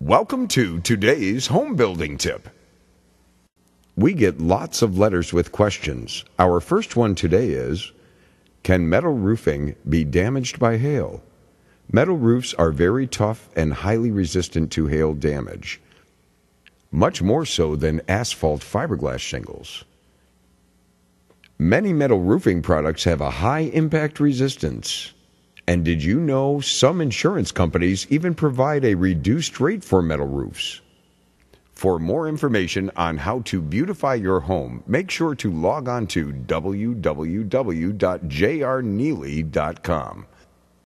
Welcome to today's home building tip. We get lots of letters with questions. Our first one today is Can metal roofing be damaged by hail? Metal roofs are very tough and highly resistant to hail damage, much more so than asphalt fiberglass shingles. Many metal roofing products have a high impact resistance. And did you know some insurance companies even provide a reduced rate for metal roofs? For more information on how to beautify your home, make sure to log on to www.jrneely.com.